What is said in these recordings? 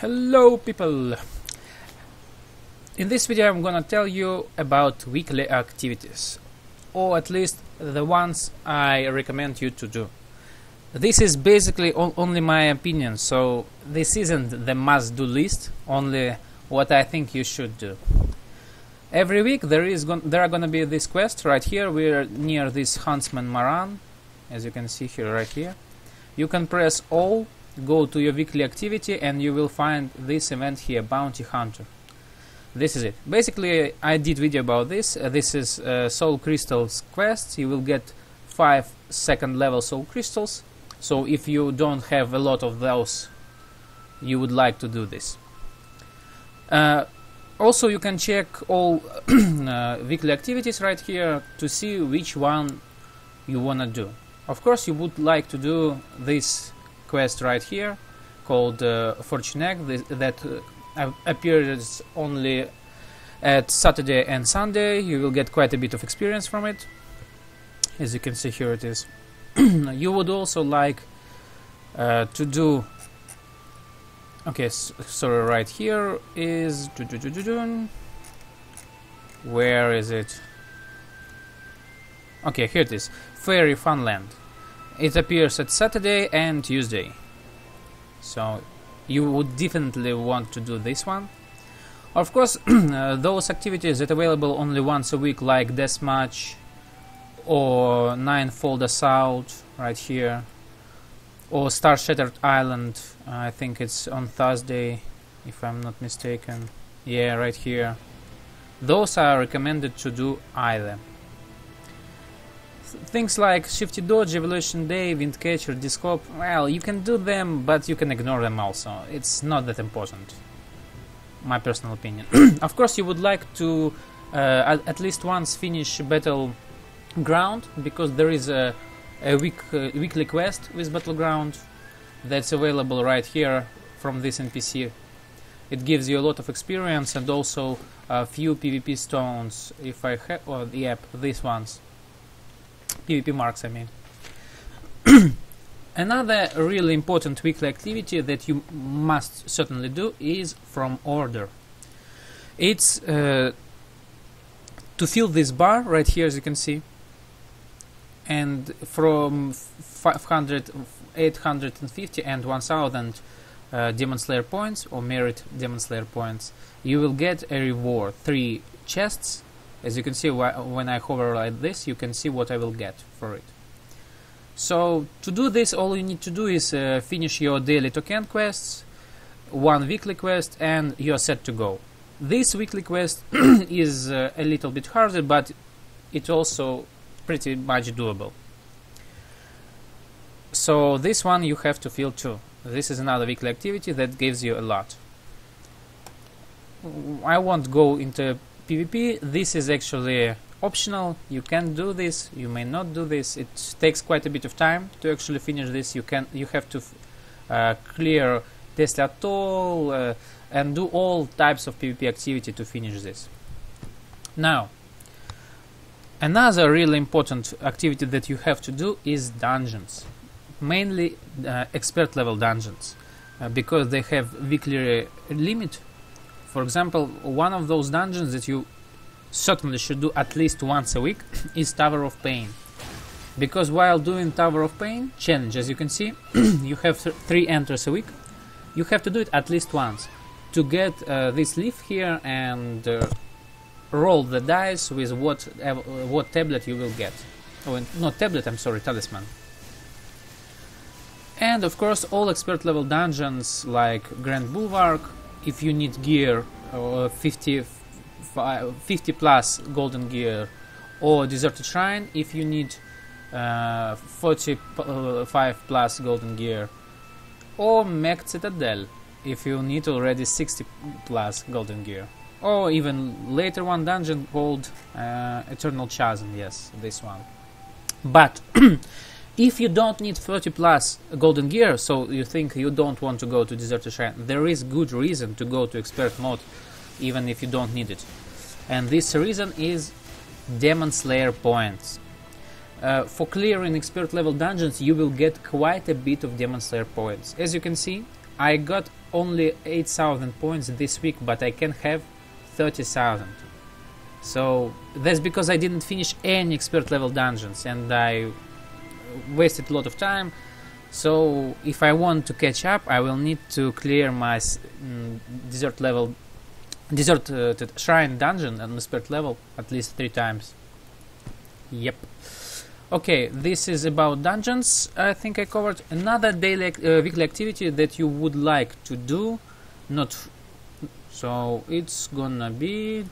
Hello people! In this video I'm gonna tell you about weekly activities, or at least the ones I recommend you to do. This is basically only my opinion, so this isn't the must-do list, only what I think you should do. Every week there is there are gonna be this quest right here. We're near this Huntsman Maran, as you can see here, right here. You can press all go to your weekly activity and you will find this event here bounty hunter. This is it. Basically i did video about this. Uh, this is uh, soul crystals quest. You will get five second level soul crystals. So if you don't have a lot of those you would like to do this. Uh, also you can check all uh, weekly activities right here to see which one you wanna do. Of course you would like to do this quest right here called uh, Fortune Egg that uh, appears only at Saturday and Sunday. You will get quite a bit of experience from it. As you can see here it is. you would also like uh, to do okay s- sorry right here is where is it okay here it is fairy funland it appears at Saturday and Tuesday. So you would definitely want to do this one. Of course, uh, those activities that are available only once a week, like Deathmatch or Nine Ninefold Assault, right here, or Star Shattered Island. I think it's on Thursday, if I'm not mistaken. Yeah, right here. Those are recommended to do either. Things like Shifty Dodge, Evolution Day, Windcatcher, Discope, well, you can do them, but you can ignore them also. It's not that important. My personal opinion. of course, you would like to uh, at, at least once finish Battleground, because there is a, a week, uh, weekly quest with Battleground that's available right here from this NPC. It gives you a lot of experience and also a few PvP stones. If I have, oh, yep, these ones. PvP marks, I mean. Another really important weekly activity that you must certainly do is from order. It's uh, to fill this bar right here, as you can see, and from 500, 850 and 1000 uh, Demon Slayer points or merit Demon Slayer points, you will get a reward. Three chests as you can see wh when I hover like this you can see what I will get for it. So to do this all you need to do is uh, finish your daily token quests one weekly quest and you're set to go. This weekly quest is uh, a little bit harder but it's also pretty much doable. So this one you have to fill too. This is another weekly activity that gives you a lot. I won't go into PvP, this is actually optional. You can do this, you may not do this. It takes quite a bit of time to actually finish this. You can, you have to uh, clear Tesla Atoll uh, and do all types of PvP activity to finish this. Now, another really important activity that you have to do is dungeons, mainly uh, expert level dungeons, uh, because they have weekly limit for example, one of those dungeons that you certainly should do at least once a week is Tower of Pain. Because while doing Tower of Pain challenge, as you can see, you have th three enters a week. You have to do it at least once to get uh, this leaf here and uh, roll the dice with what uh, what tablet you will get. Oh, not tablet. I'm sorry, talisman. And of course, all expert level dungeons like Grand Bulwark, if you need gear uh, 50, 50 plus golden gear or deserted shrine if you need uh, 45 plus golden gear or mech citadel if you need already 60 plus golden gear or even later one dungeon called uh, eternal chasm yes this one. But if you don't need 30 plus golden gear so you think you don't want to go to deserted shrine there is good reason to go to expert mode even if you don't need it. And this reason is demon slayer points. Uh, for clearing expert level dungeons you will get quite a bit of demon slayer points. As you can see i got only 8000 points this week but I can have 30,000 so that's because I didn't finish any expert level dungeons and I wasted a lot of time. So if I want to catch up I will need to clear my mm, desert level desert uh, shrine dungeon and expert level at least three times. Yep. Okay this is about dungeons. I think I covered another daily uh, weekly activity that you would like to do. Not so it's gonna be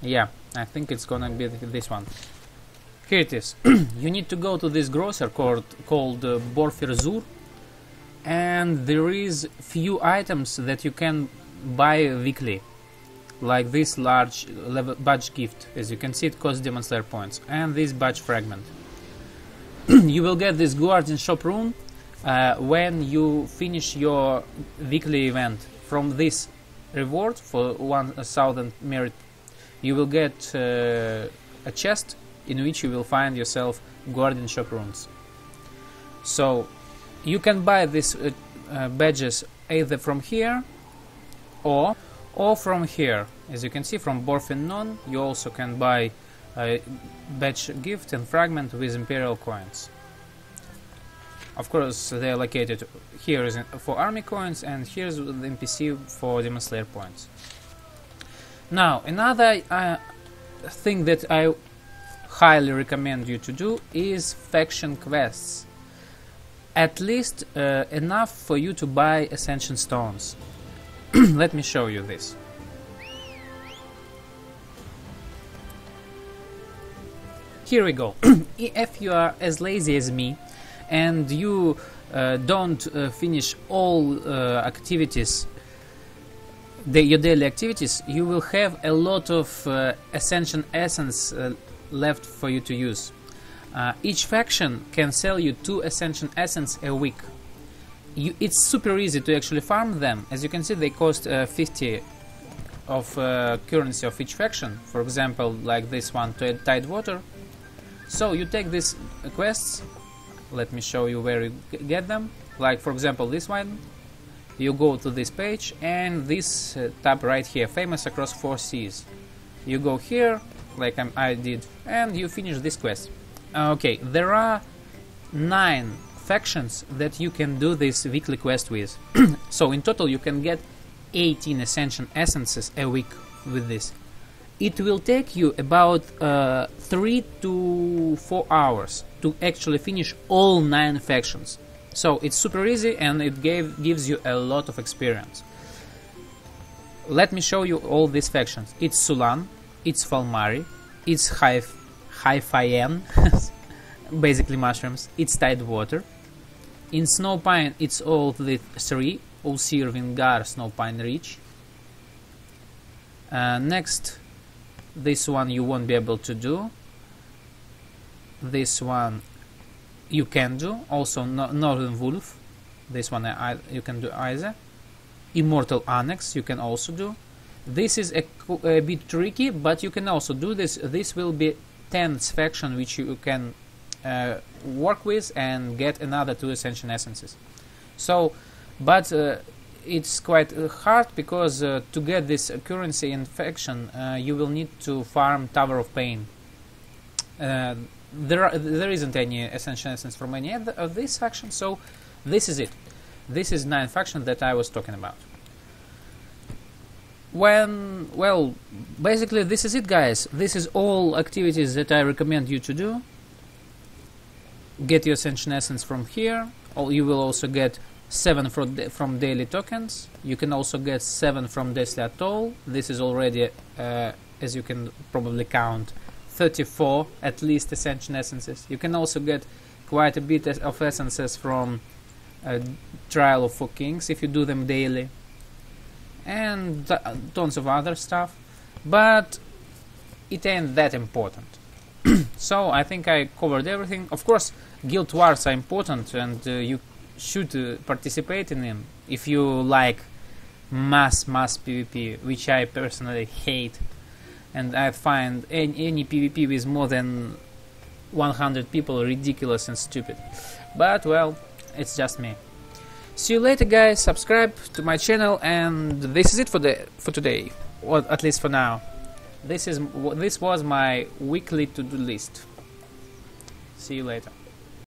yeah I think it's gonna be this one here it is you need to go to this grocer called called uh, and there is few items that you can buy weekly. Like this large level badge gift as you can see it costs demon slayer points and this badge fragment. You will get this guardian shop rune uh, when you finish your weekly event. From this reward for 1000 merit you will get uh, a chest in which you will find yourself guardian shop runes so you can buy these uh, uh badges either from here or or from here. As you can see from Borfin Non you also can buy a badge gift and fragment with imperial coins. Of course they are located here is for army coins and here's the NPC for Demon Slayer points. Now another uh, thing that I highly recommend you to do is faction quests at least uh, enough for you to buy ascension stones let me show you this. Here we go. if you are as lazy as me and you uh, don't uh, finish all uh, activities, the, your daily activities, you will have a lot of uh, Ascension Essence uh, left for you to use. Uh, each faction can sell you two Ascension Essence a week you, it's super easy to actually farm them. As you can see, they cost uh, 50 of uh, currency of each faction. For example, like this one, to Tidewater. So you take these quests. Let me show you where you get them. Like for example, this one. You go to this page and this uh, tab right here, famous across four seas. You go here, like I'm, I did, and you finish this quest. Okay, there are nine factions that you can do this weekly quest with. so in total you can get 18 Ascension Essences a week with this. It will take you about uh, 3 to 4 hours to actually finish all 9 factions. So it's super easy and it gave, gives you a lot of experience. Let me show you all these factions. It's Sulan, it's Falmari, it's Haif, Haifayen, basically mushrooms, it's Tidewater, in Snowpine, it's all the three: Ulcir, Vingar, Snowpine ridge. Uh, next, this one you won't be able to do. This one you can do. Also, no Northern Wolf. This one I, you can do either. Immortal Annex you can also do. This is a, a bit tricky, but you can also do this. This will be 10th faction which you can uh, work with and get another two ascension essences. So, but uh, it's quite uh, hard because uh, to get this currency infection, uh, you will need to farm Tower of Pain. Uh, there, are, there isn't any ascension essence from any of this faction, so this is it. This is nine faction that I was talking about. When well, basically this is it, guys. This is all activities that I recommend you to do get your Ascension Essence from here. Or you will also get 7 from, from daily tokens. You can also get 7 from Deathly Atoll. This is already, uh, as you can probably count, 34 at least Ascension Essences. You can also get quite a bit of essences from uh, Trial of Four Kings if you do them daily. And tons of other stuff. But it ain't that important. so I think I covered everything. Of course, guild wars are important, and uh, you should uh, participate in them if you like mass mass PvP, which I personally hate, and I find any, any PvP with more than 100 people ridiculous and stupid. But well, it's just me. See you later, guys. Subscribe to my channel, and this is it for the for today, or at least for now. This is this was my weekly to-do list. See you later.